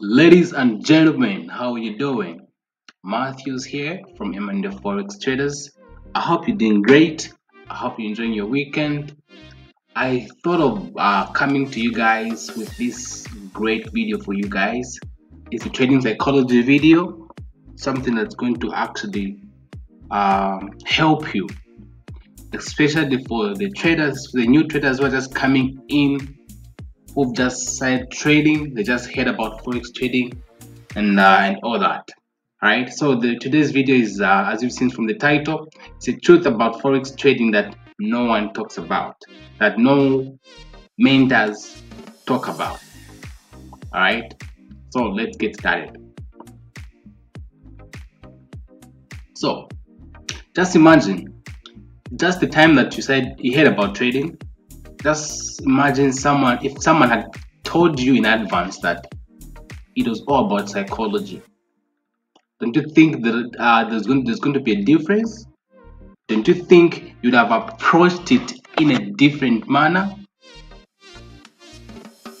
Ladies and gentlemen, how are you doing? Matthews here from MnF Forex Traders. I hope you're doing great. I hope you're enjoying your weekend. I thought of uh, coming to you guys with this great video for you guys. It's a trading psychology video, something that's going to actually um, help you, especially for the traders, the new traders who are just coming in who've just started trading, they just heard about forex trading and uh, and all that. Right. So the today's video is, uh, as you've seen from the title, it's a truth about forex trading that no one talks about, that no mentors talk about. All right. So let's get started. So just imagine, just the time that you said you heard about trading, just imagine someone if someone had told you in advance that it was all about psychology don't you think that uh, there's, going, there's going to be a difference? Don't you think you'd have approached it in a different manner?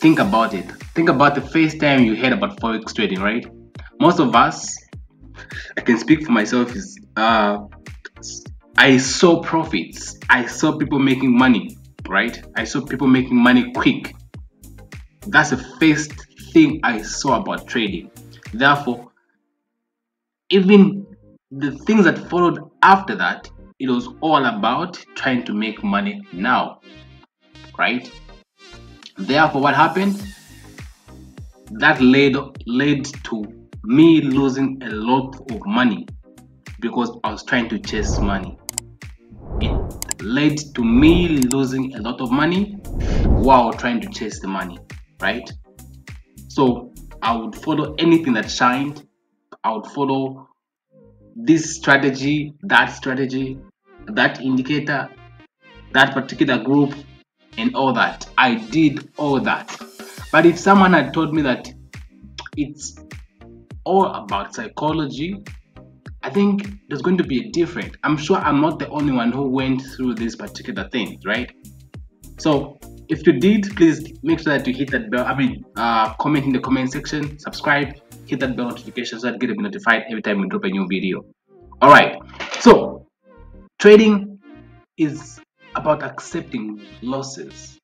Think about it. Think about the first time you heard about forex trading right? Most of us i can speak for myself is uh, i saw profits. I saw people making money right? I saw people making money quick. That's the first thing I saw about trading. Therefore, even the things that followed after that, it was all about trying to make money now, right? Therefore, what happened? That led led to me losing a lot of money because I was trying to chase money. Led to me losing a lot of money while trying to chase the money, right? So I would follow anything that shined. I would follow this strategy, that strategy, that indicator, that particular group, and all that. I did all that. But if someone had told me that it's all about psychology I think there's going to be a different. I'm sure I'm not the only one who went through these particular things, right? So if you did, please make sure that you hit that bell. I mean, uh, comment in the comment section, subscribe, hit that bell notification so that you get notified every time we drop a new video. All right. So trading is about accepting losses.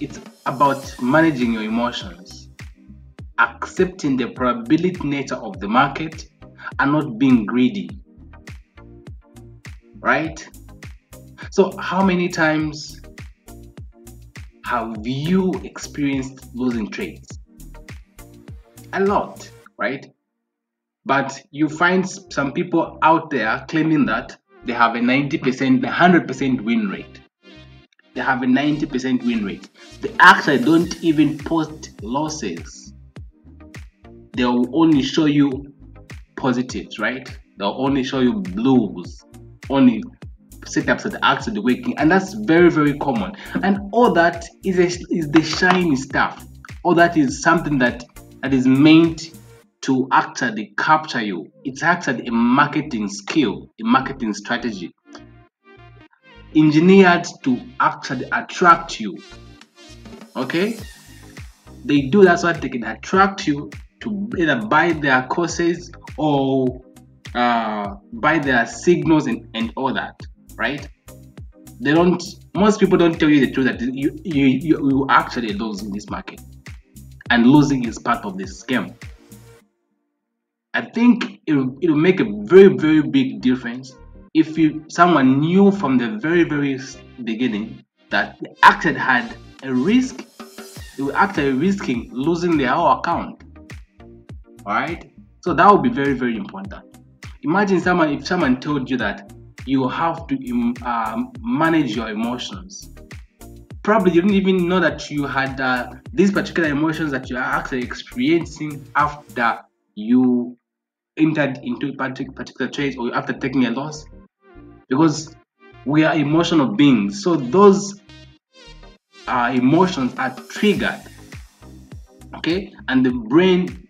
It's about managing your emotions, accepting the probability nature of the market, and not being greedy. Right? So, how many times have you experienced losing trades? A lot, right? But you find some people out there claiming that they have a 90%, 100% win rate. They have a 90% win rate. They actually don't even post losses. They'll only show you positives, right? They'll only show you blues, only setups that are the waking, and that's very, very common. And all that is a, is the shiny stuff. All that is something that that is meant to actually capture you. It's actually a marketing skill, a marketing strategy, engineered to actually attract you. Okay, they do that so they can attract you to either buy their courses or uh, buy their signals and, and all that, right? They don't. Most people don't tell you the truth that you you you, actually lose in this market, and losing is part of this scam. I think it will, it will make a very very big difference if you someone knew from the very very beginning that they actually had a risk, they were actually risking losing their whole account. Alright, so that would be very, very important. Imagine someone if someone told you that you have to um, um, manage your emotions. Probably you didn't even know that you had uh, these particular emotions that you are actually experiencing after you entered into particular trades or after taking a loss. Because we are emotional beings, so those uh, emotions are triggered. Okay, and the brain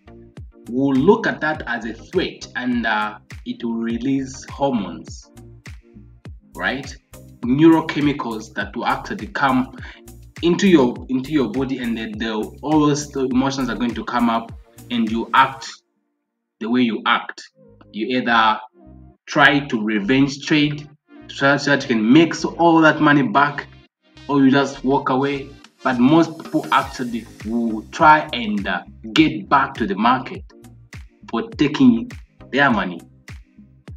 will look at that as a threat and uh, it will release hormones, right? Neurochemicals that will actually come into your into your body and the, the all those emotions are going to come up and you act the way you act. You either try to revenge trade so that you can make all that money back or you just walk away. But most people actually will try and uh, get back to the market for taking their money.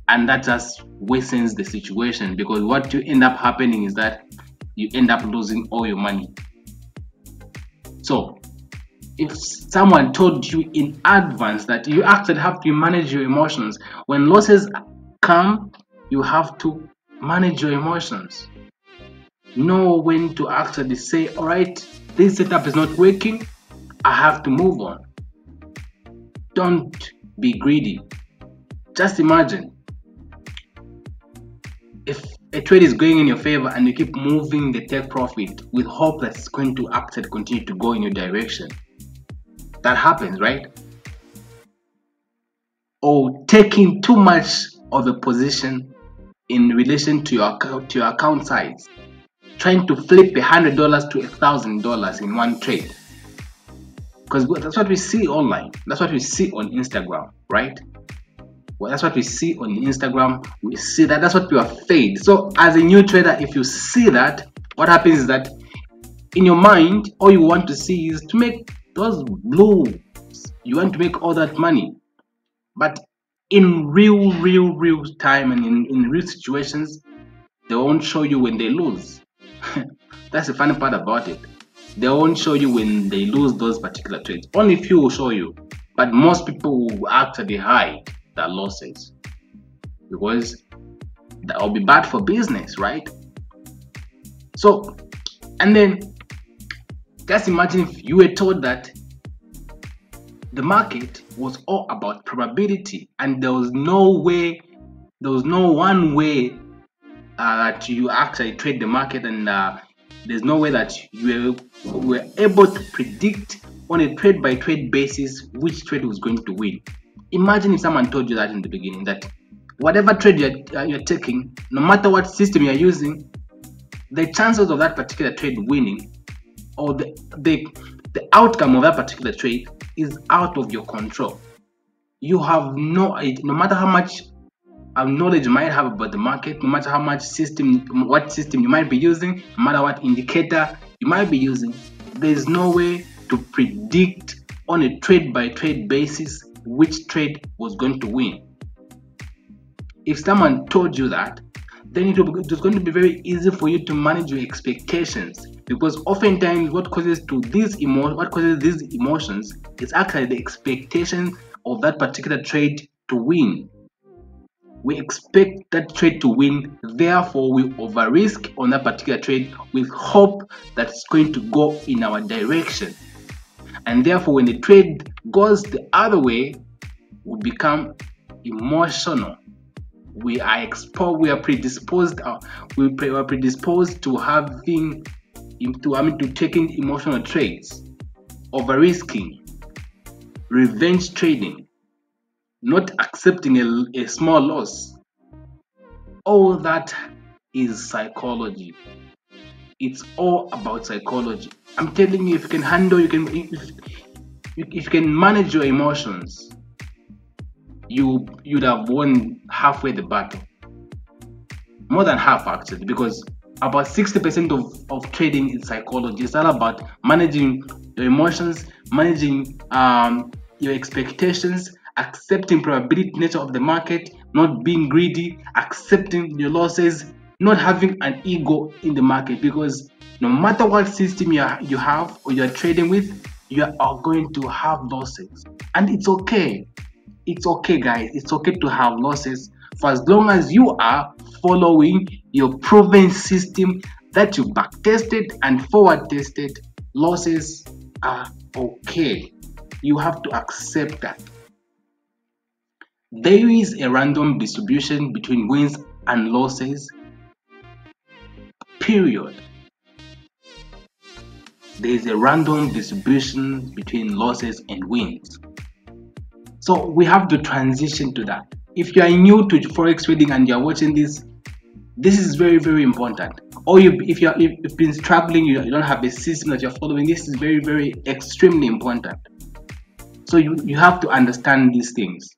And that just worsens the situation because what you end up happening is that you end up losing all your money. So if someone told you in advance that you actually have to manage your emotions when losses come you have to manage your emotions. Know when to actually say all right this setup is not working. I have to move on. Don't be greedy. Just imagine if a trade is going in your favor and you keep moving the take profit with hope that it's going to actually continue to go in your direction. That happens right? Or taking too much of a position in relation to your account to your account size. Trying to flip a hundred dollars to a thousand dollars in one trade because that's what we see online. That's what we see on instagram right? Well, that's what we see on instagram. We see that. That's what we are fed. So as a new trader if you see that what happens is that in your mind all you want to see is to make those blue you want to make all that money. But in real real real time and in, in real situations they won't show you when they lose. That's the funny part about it they won't show you when they lose those particular trades. Only few will show you but most people will actually hide their losses. Because that will be bad for business right? So and then just imagine if you were told that the market was all about probability and there was no way there was no one way uh, that you actually trade the market and uh, there's no way that you were, able to predict on a trade by trade basis which trade was going to win imagine if someone told you that in the beginning that whatever trade you're, uh, you're taking no matter what system you're using the chances of that particular trade winning or the, the the outcome of that particular trade is out of your control. You have no no matter how much Um, knowledge you might have about the market, no matter how much system, what system you might be using, no matter what indicator you might be using, there is no way to predict on a trade by trade basis which trade was going to win. If someone told you that, then it is going to be very easy for you to manage your expectations because oftentimes what causes to these emo what causes these emotions is actually the expectation of that particular trade to win we expect that trade to win. Therefore we over risk on that particular trade with hope that it's going to go in our direction. And therefore when the trade goes the other way we become emotional. We are exposed we are predisposed uh, we are predisposed to having to I mean to taking emotional trades over risking revenge trading not accepting a, a small loss. All that is psychology. It's all about psychology. I'm telling you if you can handle you can if, if you can manage your emotions you you'd have won halfway the battle. More than half actually because about 60% of, of trading is psychology. It's all about managing your emotions managing um, your expectations accepting probability nature of the market not being greedy accepting your losses not having an ego in the market. Because no matter what system you, are, you have or you're trading with you are going to have losses. And it's okay. It's okay guys. It's okay to have losses. For as long as you are following your proven system that you back tested and forward tested losses are okay. You have to accept that there is a random distribution between wins and losses. Period. There is a random distribution between losses and wins. So we have to transition to that. If you are new to forex trading and you're watching this, this is very very important. or you if if you've been struggling you, you don't have a system that you're following this is very very extremely important. So you you have to understand these things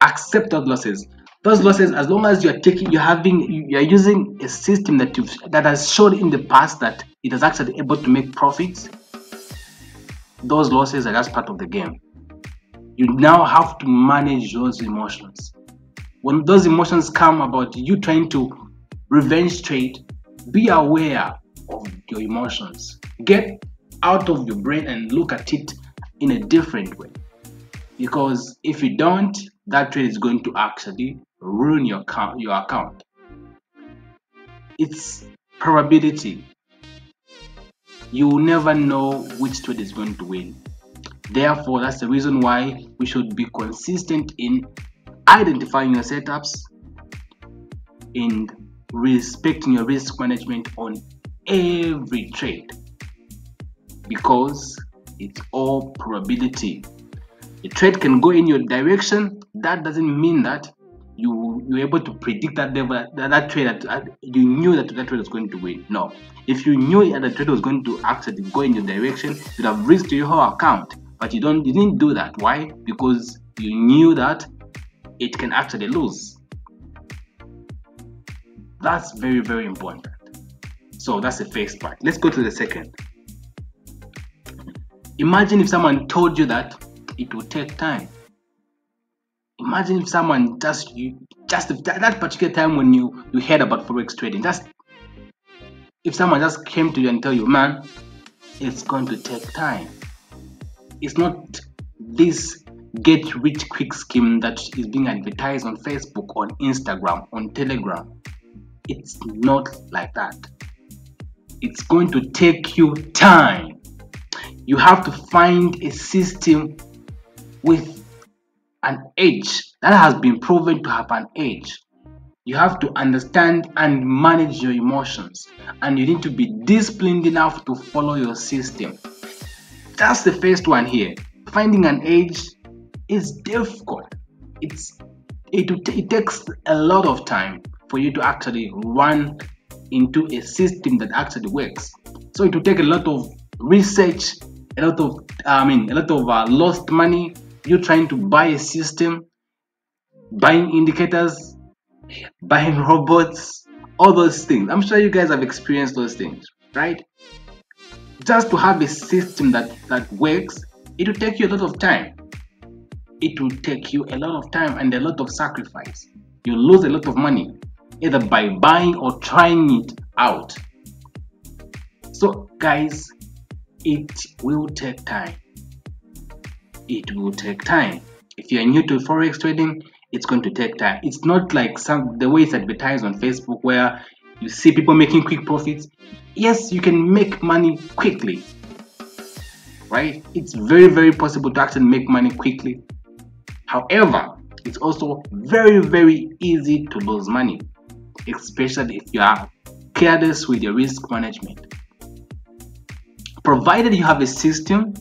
accept those losses. Those losses as long as you're taking you're having you're using a system that you've that has shown in the past that it is actually able to make profits those losses are just part of the game. You now have to manage those emotions. When those emotions come about you trying to revenge trade be aware of your emotions. Get out of your brain and look at it in a different way. Because if you don't that trade is going to actually ruin your account your account. It's probability. You will never know which trade is going to win. Therefore that's the reason why we should be consistent in identifying your setups in respecting your risk management on every trade. Because it's all probability. A trade can go in your direction that doesn't mean that you you're able to predict that level that, that trade that you knew that that trade was going to win. No. If you knew that the trade was going to actually go in your direction you'd have risked your whole account. But you don't you didn't do that. Why? Because you knew that it can actually lose. That's very very important. So that's the first part. Let's go to the second. Imagine if someone told you that it will take time imagine if someone just you just that particular time when you you heard about forex trading just if someone just came to you and tell you man it's going to take time. It's not this get rich quick scheme that is being advertised on facebook on instagram on telegram. It's not like that. It's going to take you time. You have to find a system with an edge that has been proven to have an edge. You have to understand and manage your emotions, and you need to be disciplined enough to follow your system. That's the first one here. Finding an edge is difficult. It's it, it takes a lot of time for you to actually run into a system that actually works. So it will take a lot of research, a lot of I mean a lot of uh, lost money, you trying to buy a system, buying indicators, buying robots, all those things. I'm sure you guys have experienced those things, right? Just to have a system that, that works, it will take you a lot of time. It will take you a lot of time and a lot of sacrifice. You lose a lot of money either by buying or trying it out. So, guys, it will take time it will take time. If you're new to forex trading, it's going to take time. It's not like some the way it's advertised on Facebook where you see people making quick profits. Yes, you can make money quickly. Right? It's very, very possible to actually make money quickly. However, it's also very, very easy to lose money, especially if you are careless with your risk management. Provided you have a system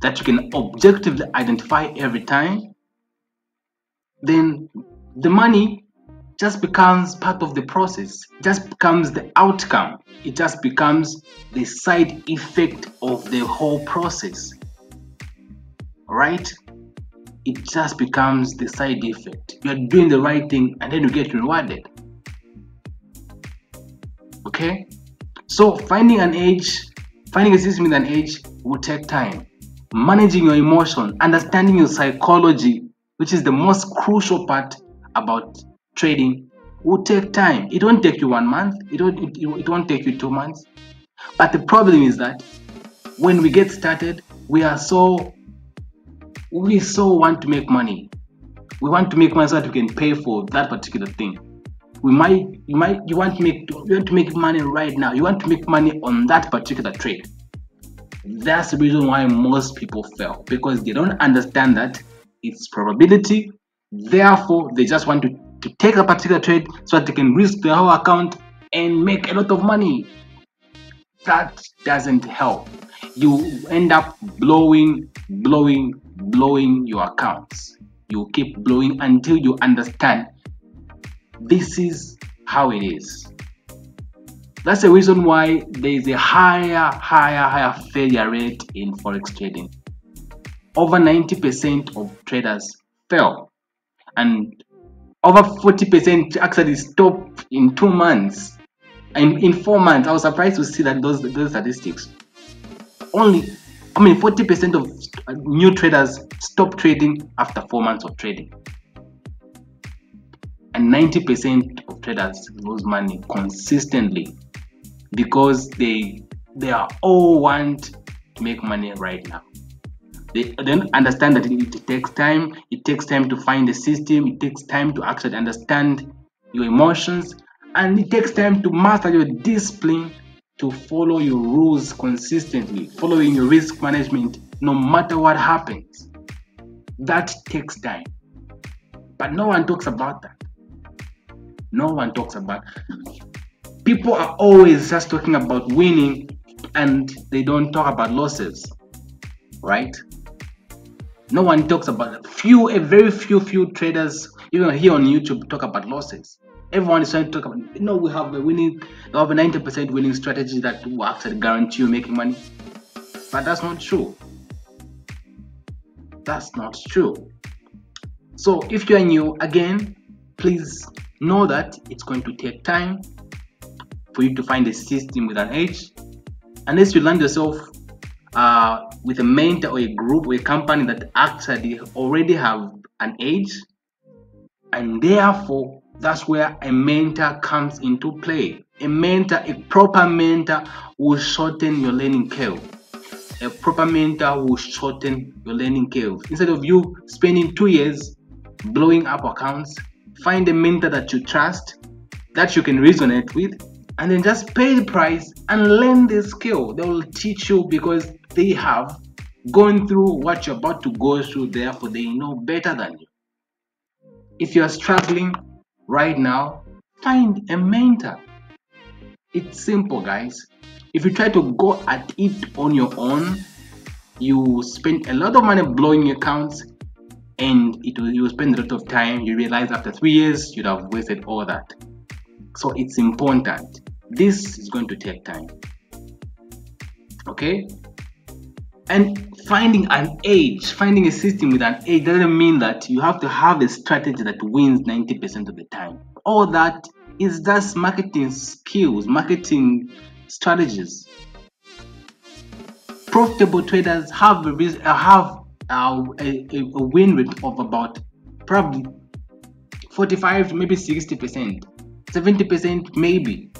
that you can objectively identify every time, then the money just becomes part of the process, just becomes the outcome, it just becomes the side effect of the whole process. Right? It just becomes the side effect. You're doing the right thing and then you get rewarded. Okay? So finding an edge, finding a system with an edge will take time managing your emotion, understanding your psychology, which is the most crucial part about trading, will take time. It won't take you one month, it won't, it, it won't take you two months. But the problem is that when we get started, we are so we so want to make money. We want to make money so that we can pay for that particular thing. We might you might you want to make you want to make money right now. You want to make money on that particular trade that's the reason why most people fail because they don't understand that it's probability. Therefore they just want to, to take a particular trade so that they can risk their whole account and make a lot of money. That doesn't help. You end up blowing blowing blowing your accounts. You keep blowing until you understand this is how it is That's the reason why there is a higher, higher, higher failure rate in forex trading. Over 90% of traders fail, and over 40% actually stop in two months. And in four months, I was surprised to see that those those statistics. Only, I mean, 40% of new traders stop trading after four months of trading and 90% of traders lose money consistently because they they are all want to make money right now. They don't understand that it takes time. It takes time to find the system. It takes time to actually understand your emotions. And it takes time to master your discipline to follow your rules consistently following your risk management no matter what happens. That takes time. But no one talks about that. No one talks about people are always just talking about winning and they don't talk about losses right? No one talks about few a very few few traders even here on youtube talk about losses. Everyone is trying to talk about you know we have a winning we have a 90 percent winning strategy that will actually guarantee you making money. But that's not true. That's not true. So if you're new again please know that it's going to take time for you to find a system with an edge unless you land yourself uh, with a mentor or a group or a company that actually already have an edge and therefore that's where a mentor comes into play. A mentor a proper mentor will shorten your learning curve. A proper mentor will shorten your learning curve. Instead of you spending two years blowing up accounts find a mentor that you trust, that you can resonate with, and then just pay the price and learn the skill. They will teach you because they have gone through what you're about to go through, therefore, they know better than you. If you're struggling right now, find a mentor. It's simple, guys. If you try to go at it on your own, you spend a lot of money blowing your accounts and it will you spend a lot of time you realize after three years you'd have wasted all that so it's important. This is going to take time. Okay? And finding an edge finding a system with an edge doesn't mean that you have to have a strategy that wins 90% of the time. All that is just marketing skills marketing strategies. Profitable traders have a, have uh, a, a win rate of about probably 45 maybe 60 percent 70 percent maybe.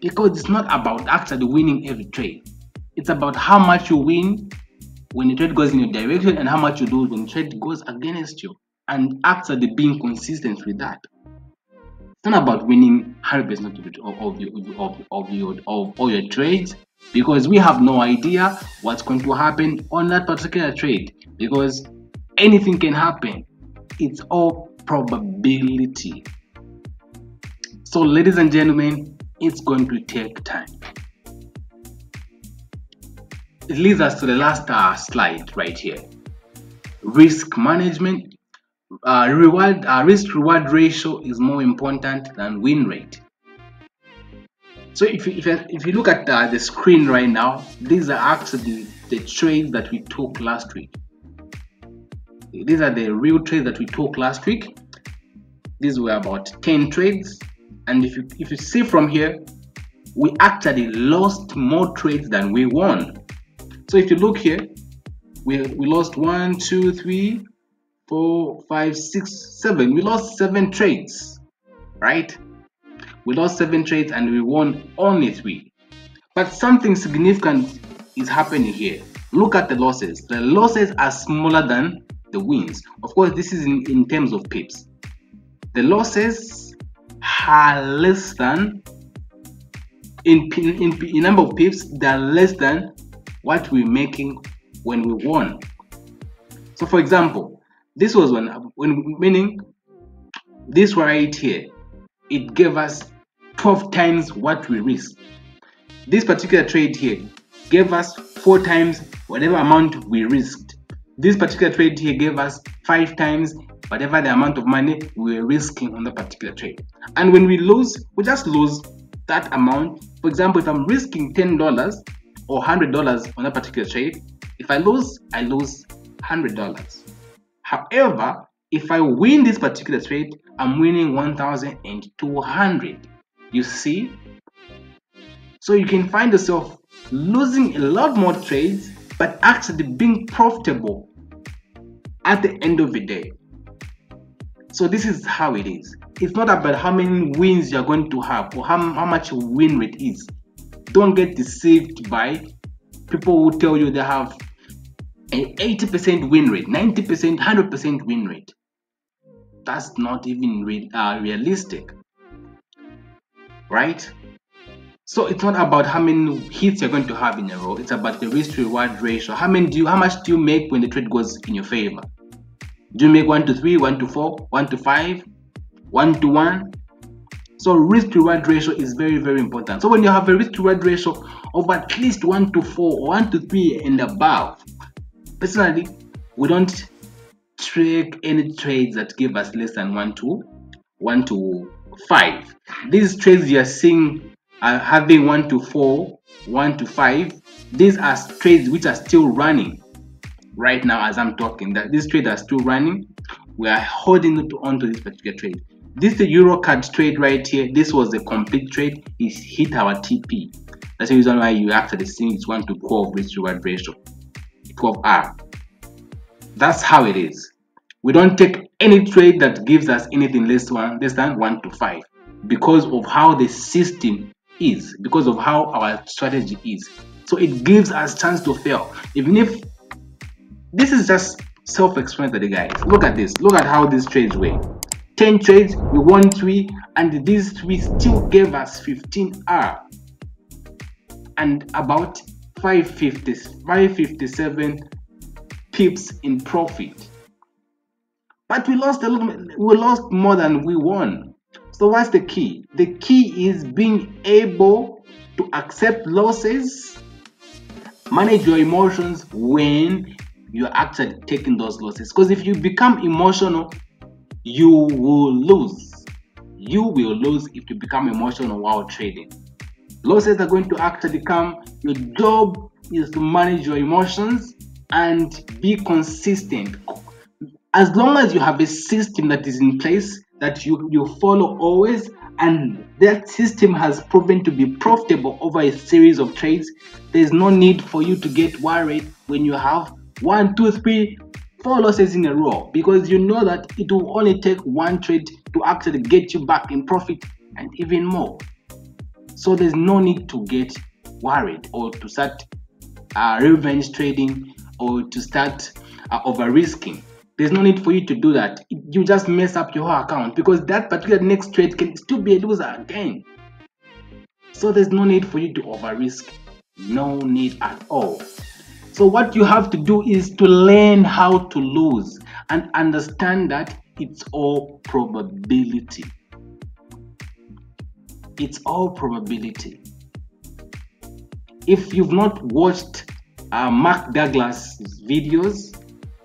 Because it's not about actually winning every trade. It's about how much you win when the trade goes in your direction and how much you lose when the trade goes against you. And actually being consistent with that. It's not about winning 100% of, of, your, of, of, your, of all your trades. Because we have no idea what's going to happen on that particular trade. Because anything can happen. It's all probability so ladies and gentlemen it's going to take time it leads us to the last uh, slide right here risk management uh, reward uh, risk reward ratio is more important than win rate so if you, if you, if you look at uh, the screen right now, these are actually the trades that we took last week. These are the real trades that we took last week. These were about 10 trades. And if you, if you see from here, we actually lost more trades than we won. So if you look here, we, we lost one, two, three, four, five, six, seven. We lost seven trades, right? We lost seven trades and we won only three. But something significant is happening here. Look at the losses. The losses are smaller than the wins. Of course, this is in, in terms of pips. The losses are less than in, in, in number of pips, they're less than what we're making when we won. So for example, this was when, when meaning this right here, it gave us 12 times what we risked. This particular trade here gave us four times whatever amount we risked. This particular trade here gave us five times whatever the amount of money we were risking on the particular trade. And when we lose, we just lose that amount. For example, if I'm risking $10 or $100 on a particular trade, if I lose, I lose $100. However, if I win this particular trade, I'm winning 1,200. You see? So you can find yourself losing a lot more trades, but actually being profitable at the end of the day. So this is how it is. It's not about how many wins you're going to have or how, how much win rate is. Don't get deceived by people who tell you they have an 80% win rate, 90%, 100% win rate. That's not even re uh, realistic, right? So it's not about how many hits you're going to have in a row. It's about the risk reward ratio. How many do you, how much do you make when the trade goes in your favor? Do you make 1 to 3, 1 to 4, 1 to 5, 1 to 1? So risk reward ratio is very, very important. So when you have a risk reward ratio of at least 1 to 4 or 1 to 3 and above, personally, we don't trade any trades that give us less than 1 to 1 to 5. These trades you are seeing are having 1 to 4, 1 to 5. These are trades which are still running right now as I'm talking that this trade is still running. We are holding it on to this particular trade. This is the euro CAD trade right here. This was a complete trade. It hit our TP that's the reason why you actually see it's 1 to 12 risk reward ratio. 12R that's how it is. We don't take any trade that gives us anything less than less than 1 to 5 because of how the system is because of how our strategy is. So it gives us chance to fail. Even if this is just self-explanatory guys. Look at this. Look at how these trades were 10 trades we won 3 and these 3 still gave us 15r and about 550 557 pips in profit. But we lost a little we lost more than we won. So what's the key? The key is being able to accept losses manage your emotions when you're actually taking those losses. Because if you become emotional, you will lose. You will lose if you become emotional while trading. Losses are going to actually come. Your job is to manage your emotions and be consistent. As long as you have a system that is in place that you, you follow always, and that system has proven to be profitable over a series of trades, there's no need for you to get worried when you have one, two, three, four losses in a row because you know that it will only take one trade to actually get you back in profit and even more. So there's no need to get worried or to start uh, revenge trading or to start uh, over risking. There's no need for you to do that. You just mess up your whole account because that particular next trade can still be a loser again. So there's no need for you to over risk. No need at all. So what you have to do is to learn how to lose and understand that it's all probability. It's all probability. If you've not watched uh, Mark Douglas videos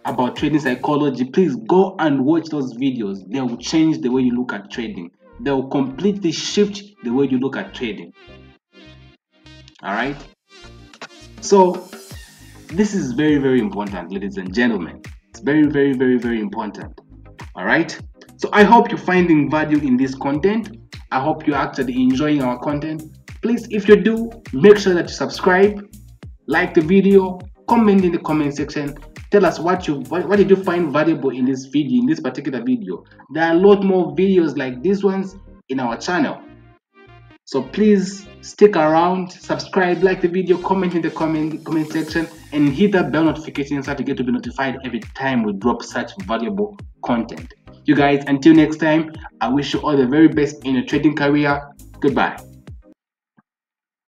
about trading psychology, please go and watch those videos. They will change the way you look at trading. They will completely shift the way you look at trading. All right. So this is very, very important, ladies and gentlemen. It's very, very, very, very important. All right. So I hope you're finding value in this content. I hope you're actually enjoying our content. Please, if you do, make sure that you subscribe, like the video, comment in the comment section. Tell us what you what, what did you find valuable in this video, in this particular video. There are a lot more videos like these ones in our channel. So please stick around, subscribe, like the video, comment in the comment comment section, and hit that bell notification so you get to be notified every time we drop such valuable content. You guys, until next time, I wish you all the very best in your trading career. Goodbye.